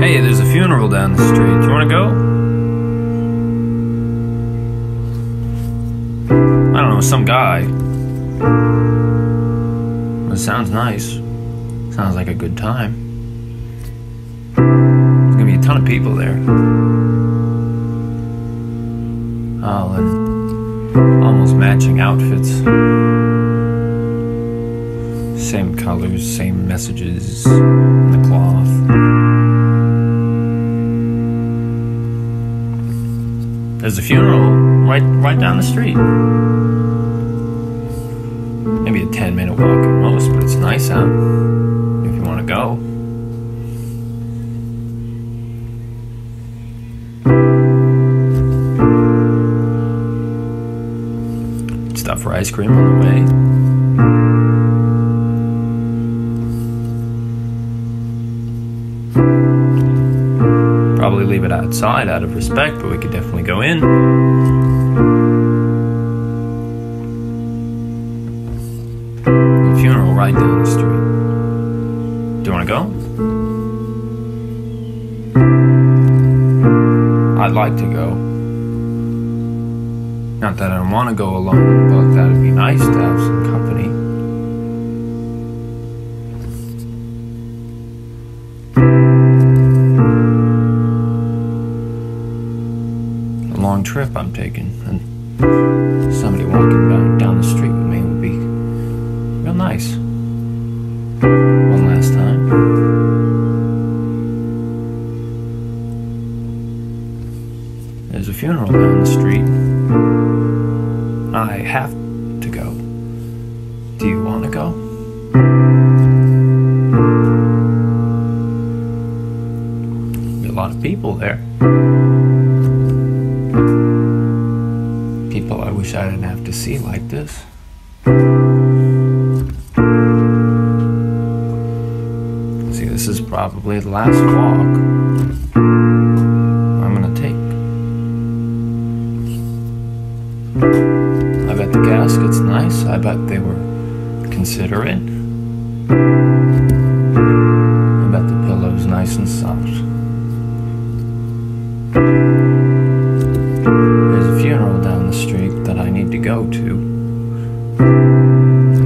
Hey, there's a funeral down the street. Do you want to go? I don't know, some guy. It sounds nice. Sounds like a good time. There's gonna be a ton of people there. Oh, almost matching outfits. Same colors, same messages in the cloth. There's a funeral right right down the street. Maybe a 10 minute walk at most, but it's nice out For ice cream on the way. Probably leave it outside out of respect, but we could definitely go in. Funeral right down the street. Do you want to go? I'd like to go. Not that I don't want to go alone, but that'd be nice to have some company. A long trip I'm taking, and somebody walking down, down the street with me would be real nice. One last time. There's a funeral down the street. I have to go. Do you want to go? A lot of people there. People I wish I didn't have to see like this. See, this is probably the last walk I bet the casket's nice. I bet they were considerate. I bet the pillow's nice and soft. There's a funeral down the street that I need to go to.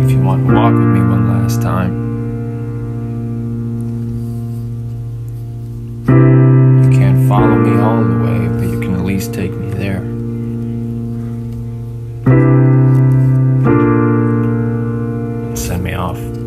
If you want to walk with me one last time. You can't follow me all the way, but you can at least take me off.